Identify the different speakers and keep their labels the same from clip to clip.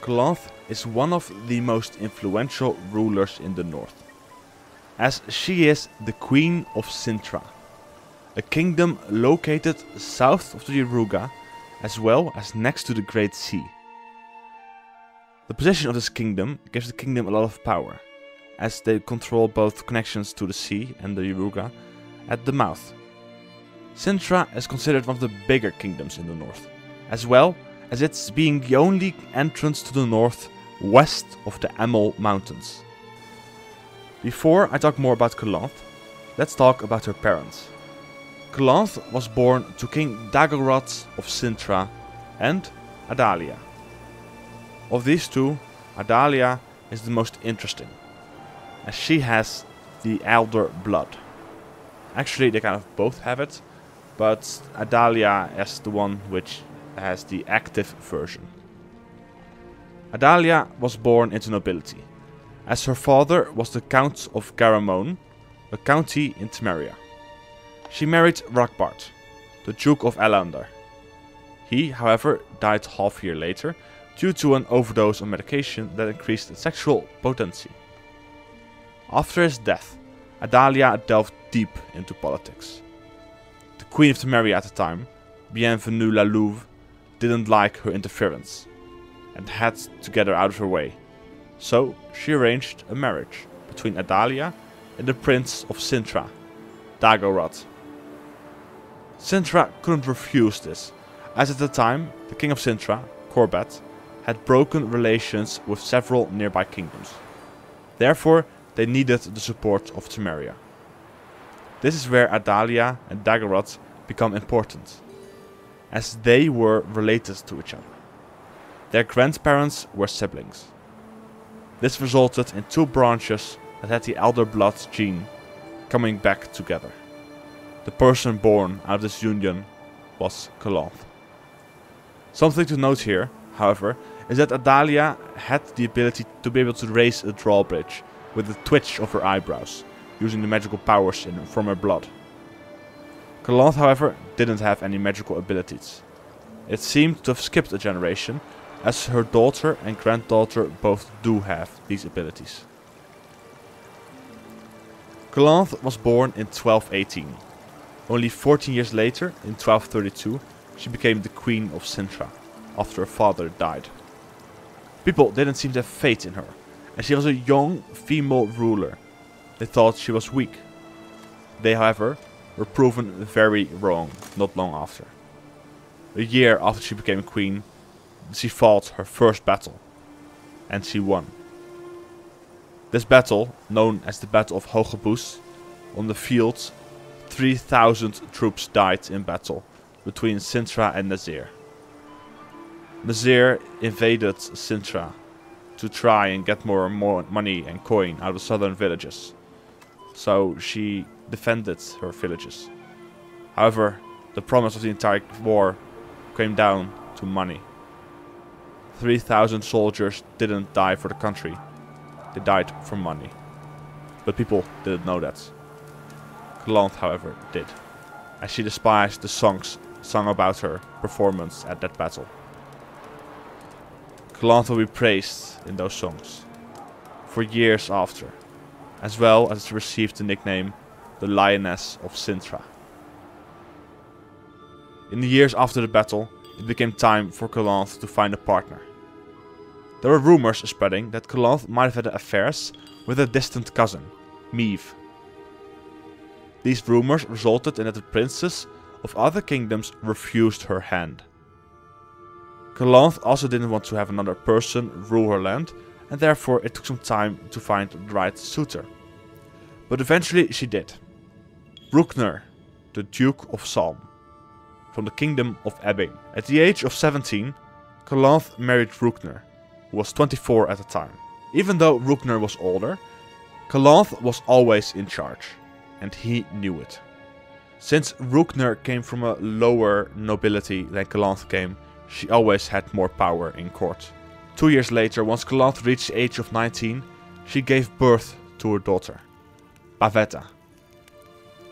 Speaker 1: Calanthe is one of the most influential rulers in the north, as she is the Queen of Cintra, a kingdom located south of the Yaruga as well as next to the Great Sea. The position of this kingdom gives the kingdom a lot of power, as they control both connections to the sea and the Yaruga at the mouth. Cintra is considered one of the bigger kingdoms in the north, as well as it's being the only entrance to the north west of the Amell Mountains. Before I talk more about Calanthe, let's talk about her parents. Calanthe was born to King Dagorad of Cintra and Adalia. Of these two, Adalia is the most interesting, as she has the elder blood. Actually, they kind of both have it, but Adalia is the one which has the active version. Adalia was born into nobility, as her father was the Count of Garramone, a county in Temeria. She married Ragbart, the Duke of Elander. He, however, died half a year later due to an overdose on medication that increased sexual potency. After his death, Adalia delved deep into politics. The Queen of Temeria at the time, Bienvenue la Louve, didn't like her interference and had to get her out of her way. So she arranged a marriage between Adalia and the Prince of Cintra, Dagorad. Cintra couldn't refuse this, as at the time the King of Cintra, Corbat, had broken relations with several nearby kingdoms. Therefore, they needed the support of Temeria. This is where Adalia and Dagorad become important, as they were related to each other. Their grandparents were siblings. This resulted in two branches that had the elder blood gene coming back together. The person born out of this union was Calanthe. Something to note here, however, is that Adalia had the ability to be able to raise a drawbridge with the twitch of her eyebrows, using the magical powers in, from her blood. Calanthe, however, didn't have any magical abilities. It seemed to have skipped a generation, as her daughter and granddaughter both do have these abilities. Calanthe was born in 1218. Only 14 years later, in 1232, she became the Queen of Cintra, after her father died. People didn't seem to have faith in her, and she was a young female ruler. They thought she was weak. They, however, were proven very wrong not long after. A year after she became queen, she fought her first battle, and she won. This battle, known as the Battle of Hochebuz, on the field 3000 troops died in battle between Cintra and Nazair. Nazair invaded Cintra to try and get more, more money and coin out of southern villages. So she defended her villages. However, the promise of the entire war came down to money. 3000 soldiers didn't die for the country. They died for money. But people didn't know that. Calanthe, however, did, as she despised the songs sung about her performance at that battle. Calanthe will be praised in those songs for years after, as well as received the nickname the Lioness of Cintra. In the years after the battle, it became time for Calanthe to find a partner. There were rumors spreading that Calanthe might have had affairs with a distant cousin, Meve. These rumors resulted in that the princes of other kingdoms refused her hand. Calanthe also didn't want to have another person rule her land, and therefore it took some time to find the right suitor. But eventually she did. Roegner, the Duke of Salm, from the kingdom of Ebbing. At the age of 17, Calanthe married Roegner, who was 24 at the time. Even though Roegner was older, Calanthe was always in charge, and he knew it. Since Roegner came from a lower nobility than Calanthe came, she always had more power in court. Two years later, once Calanthe reached the age of 19, she gave birth to her daughter, Pavetta.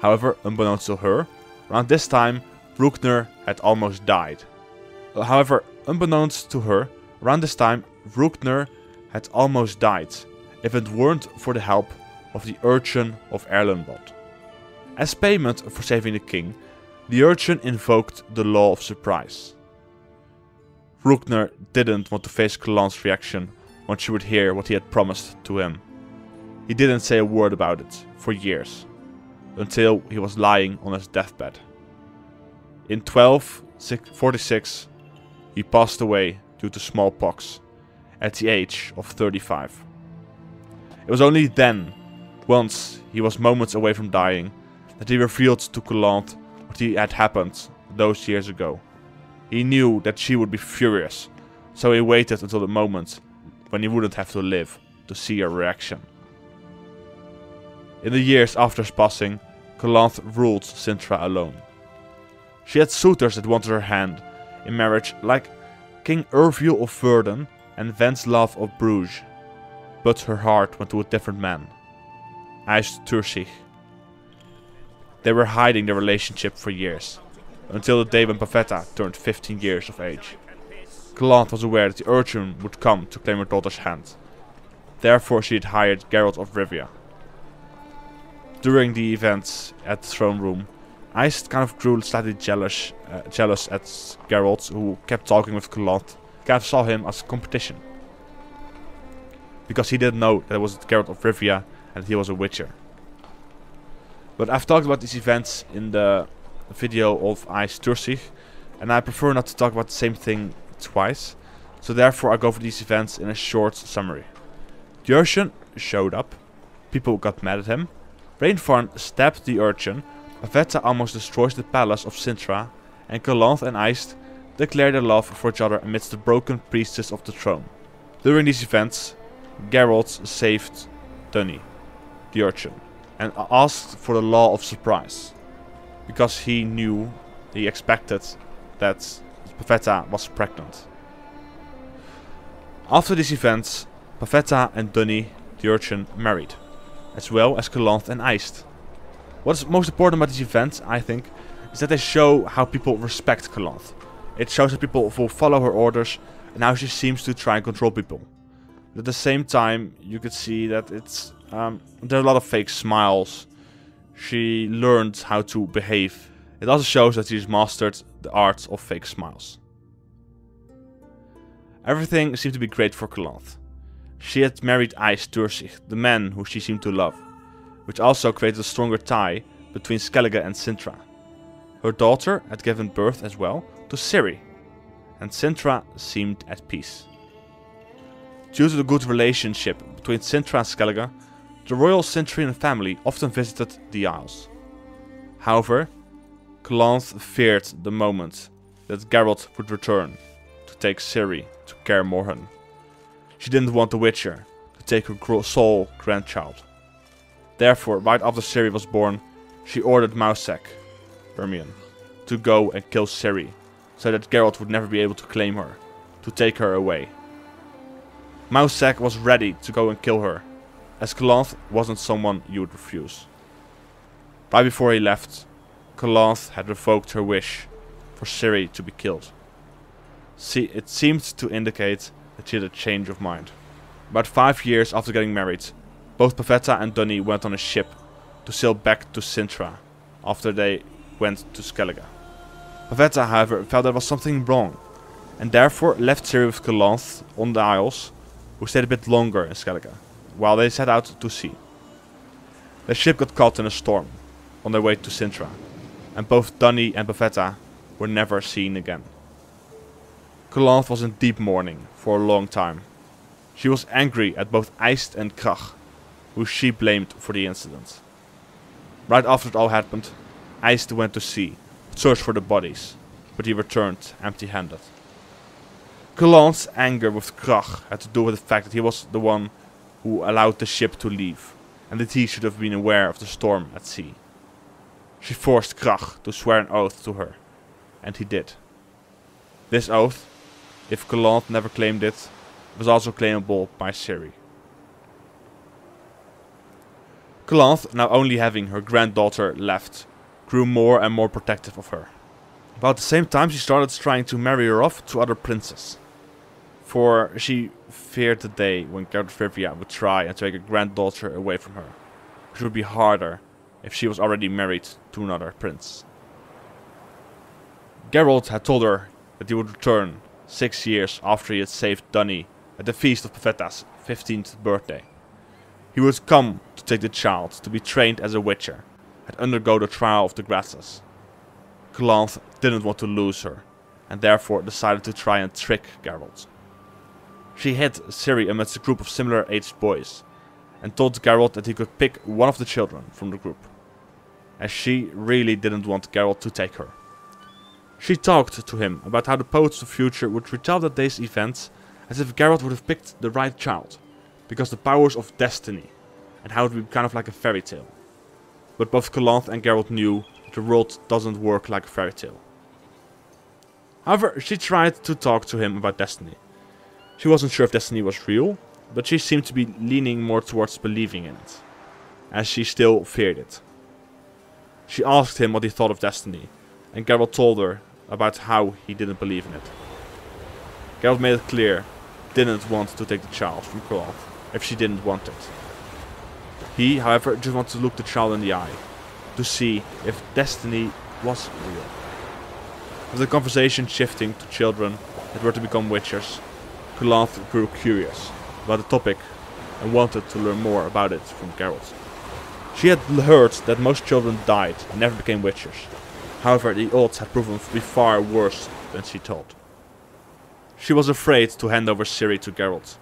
Speaker 1: However, unbeknownst to her, around this time, Roegner had almost died. However, unbeknownst to her, around this time, Roegner had almost died if it weren't for the help of the Urcheon of Erlenwald. As payment for saving the king, the Urcheon invoked the Law of Surprise. Roegner didn't want to face Calanthe's reaction when she would hear what he had promised to him. He didn't say a word about it for years, until he was lying on his deathbed. In 1246, he passed away due to smallpox at the age of 35. It was only then, once he was moments away from dying, that he revealed to Calanthe what had happened those years ago. He knew that she would be furious, so he waited until the moment when he wouldn't have to live to see her reaction. In the years after his passing, Calanthe ruled Cintra alone. She had suitors that wanted her hand in marriage like King Ervyll of Verden and Wenslav of Bruges, but her heart went to a different man, Eist Tuirseach. They were hiding their relationship for years, until the day when Pavetta turned 15 years of age. Calanthe was aware that the urcheon would come to claim her daughter's hand. Therefore she had hired Geralt of Rivia. During the events at the throne room, Eist kind of grew slightly jealous, uh, jealous at Geralt, who kept talking with Calanthe. Kind of saw him as competition. Because he didn't know that it was Geralt of Rivia and he was a witcher. But I've talked about these events in the video of Eist Tuirseach, and I prefer not to talk about the same thing twice, so therefore I go for these events in a short summary. Urcheon showed up, people got mad at him, Rainfarn stabbed the urcheon, Pavetta almost destroys the palace of Cintra, and Calanthe and Eist declare their love for each other amidst the broken priestess of the throne. During these events, Geralt saved Duny, the urcheon, and asked for the law of surprise, because he knew, he expected that Pavetta was pregnant. After these events, Pavetta and Duny, the urcheon, married, as well as Calanthe and Eist. What is most important about these events, I think, is that they show how people respect Calanthe. It shows that people will follow her orders and how she seems to try and control people. But at the same time, you could see that it's um, there are a lot of fake smiles. She learned how to behave. It also shows that she's mastered the art of fake smiles. Everything seemed to be great for Calanthe. She had married Eist Tuirseach, the man who she seemed to love, which also created a stronger tie between Skellige and Cintra. Her daughter had given birth as well to Ciri, and Cintra seemed at peace. Due to the good relationship between Cintra and Skellige, the royal Cintrian family often visited the Isles. However, Calanthe feared the moment that Geralt would return to take Ciri to Kaer Morhen. She didn't want the Witcher to take her sole grandchild. Therefore, right after Ciri was born, she ordered Mousesack, Ermion, to go and kill Ciri, so that Geralt would never be able to claim her, to take her away. Mousesack was ready to go and kill her, as Calanthe wasn't someone you would refuse. Right before he left, Calanthe had revoked her wish for Ciri to be killed. See, it seemed to indicate that she had a change of mind. About five years after getting married, both Pavetta and Duny went on a ship to sail back to Cintra after they went to Skellige. Pavetta, however, felt there was something wrong, and therefore left Ciri with Calanthe on the Isles, who stayed a bit longer in Skellige, while they set out to sea. The ship got caught in a storm on their way to Cintra, and both Duny and Pavetta were never seen again. Calanthe was in deep mourning for a long time. She was angry at both Eist and Crach, who she blamed for the incident. Right after it all happened, Eist went to sea, searched for the bodies, but he returned empty-handed. Calanthe's anger with Crach had to do with the fact that he was the one who allowed the ship to leave, and that he should have been aware of the storm at sea. She forced Crach to swear an oath to her, and he did. This oath, if Calanthe never claimed it, it was also claimable by Ciri. Calanthe, now only having her granddaughter left, grew more and more protective of her. About the same time she started trying to marry her off to other princes. For she feared the day when of Rivia would try and take her granddaughter away from her, which would be harder if she was already married to another prince. Geralt had told her that he would return six years after he had saved Duny at the feast of Pavetta's 15th birthday. He would come to take the child to be trained as a witcher and undergo the trial of the Grasses. Calanthe didn't want to lose her and therefore decided to try and trick Geralt. She hid Ciri amidst a group of similar aged boys and told Geralt that he could pick one of the children from the group, as she really didn't want Geralt to take her. She talked to him about how the poets of the future would retell that day's events as if Geralt would have picked the right child, because the powers of destiny, and how it would be kind of like a fairy tale. But both Calanthe and Geralt knew that the world doesn't work like a fairy tale. However, she tried to talk to him about destiny. She wasn't sure if destiny was real, but she seemed to be leaning more towards believing in it, as she still feared it. She asked him what he thought of destiny, and Geralt told her about how he didn't believe in it. Geralt made it clear didn't want to take the child from Calanthe if she didn't want it. He, however, just wanted to look the child in the eye, to see if destiny was real. With the conversation shifting to children that were to become witchers, Calanthe grew curious about the topic and wanted to learn more about it from Geralt. She had heard that most children died and never became witchers. However, the odds had proven to be far worse than she thought. She was afraid to hand over Ciri to Geralt.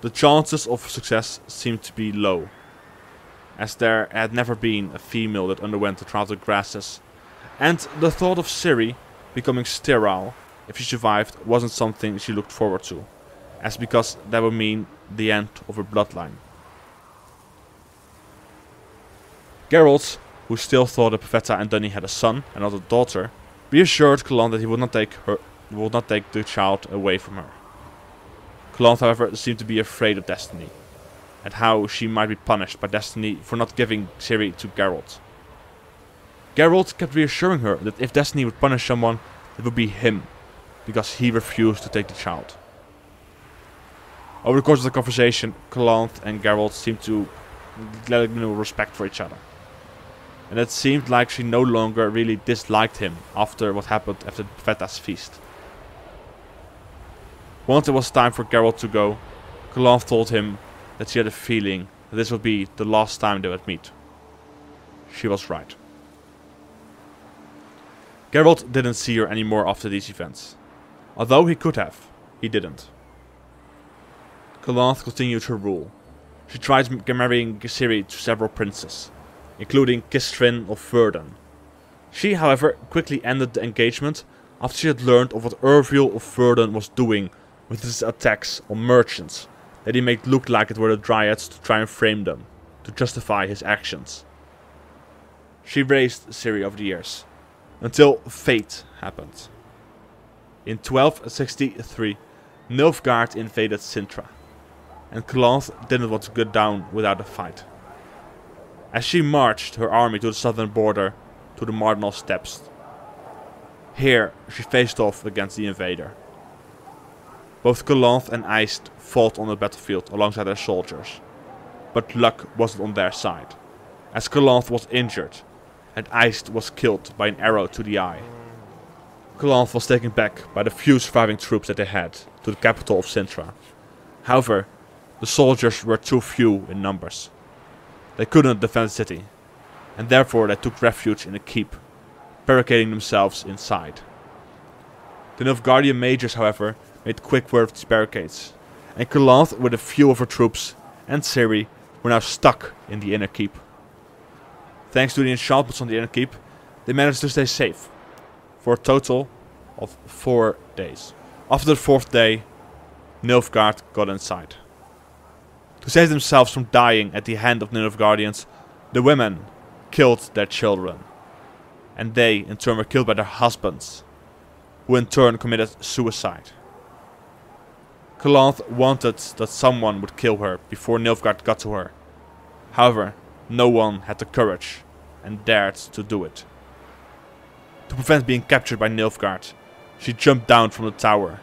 Speaker 1: The chances of success seemed to be low, as there had never been a female that underwent the trial of grasses, and the thought of Ciri becoming sterile if she survived wasn't something she looked forward to, as because that would mean the end of her bloodline. Geralt, who still thought that Pavetta and Duny had a son and not a daughter, reassured Calanthe that he would not take her would not take the child away from her. Calanthe, however, seemed to be afraid of Destiny, and how she might be punished by Destiny for not giving Ciri to Geralt. Geralt kept reassuring her that if Destiny would punish someone, it would be him, because he refused to take the child. Over the course of the conversation, Calanthe and Geralt seemed to let no respect for each other. And it seemed like she no longer really disliked him after what happened after Pavetta's feast. Once it was time for Geralt to go, Calanthe told him that she had a feeling that this would be the last time they would meet. She was right. Geralt didn't see her anymore after these events. Although he could have, he didn't. Calanthe continued her rule. She tried marrying Gisiri to several princes, including Kistrin of Verden. She, however, quickly ended the engagement after she had learned of what Ervyll of Verden was doing with his attacks on merchants that he made look like it were the Dryads to try and frame them, to justify his actions. She raised Ciri over the years, until fate happened. In 1263, Nilfgaard invaded Cintra, and Calanthe didn't want to go down without a fight. As she marched her army to the southern border, to the Marnadal steppes. Here, she faced off against the invader. Both Calanthe and Eist fought on the battlefield alongside their soldiers, but luck wasn't on their side, as Calanthe was injured and Eist was killed by an arrow to the eye. Calanthe was taken back by the few surviving troops that they had to the capital of Cintra. However, the soldiers were too few in numbers. They couldn't defend the city, and therefore they took refuge in a keep, barricading themselves inside. The Nilfgaardian majors, however, made quick work of these barricades, and Calanthe with a few of her troops and Ciri were now stuck in the inner keep. Thanks to the enchantments on the inner keep, they managed to stay safe, for a total of four days. After the fourth day, Nilfgaard got inside. To save themselves from dying at the hand of Nilfgaardians, the women killed their children. And they, in turn, were killed by their husbands, who in turn committed suicide. Calanthe wanted that someone would kill her before Nilfgaard got to her. However, no one had the courage and dared to do it. To prevent being captured by Nilfgaard, she jumped down from the tower,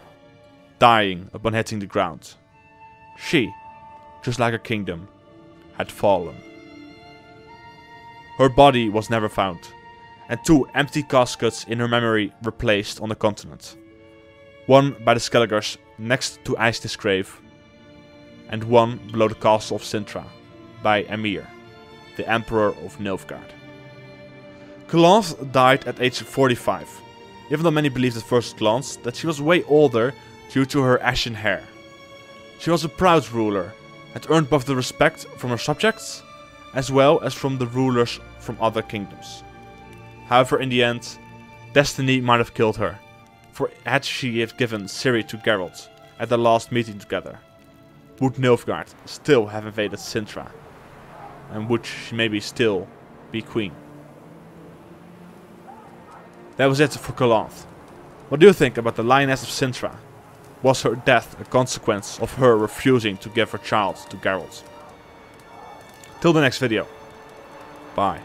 Speaker 1: dying upon hitting the ground. She, just like her kingdom, had fallen. Her body was never found, and two empty caskets in her memory were placed on the continent. One by the Skelligers next to Eist's grave, and one below the castle of Cintra by Emhyr, the Emperor of Nilfgaard. Calanthe died at age 45, even though many believed at first glance that she was way older due to her ashen hair. She was a proud ruler and earned both the respect from her subjects as well as from the rulers from other kingdoms. However, in the end, destiny might have killed her, for had she have given Ciri to Geralt at their last meeting together, would Nilfgaard still have invaded Cintra? And would she maybe still be queen? That was it for Calanthe. What do you think about the Lioness of Cintra? Was her death a consequence of her refusing to give her child to Geralt? Till the next video. Bye.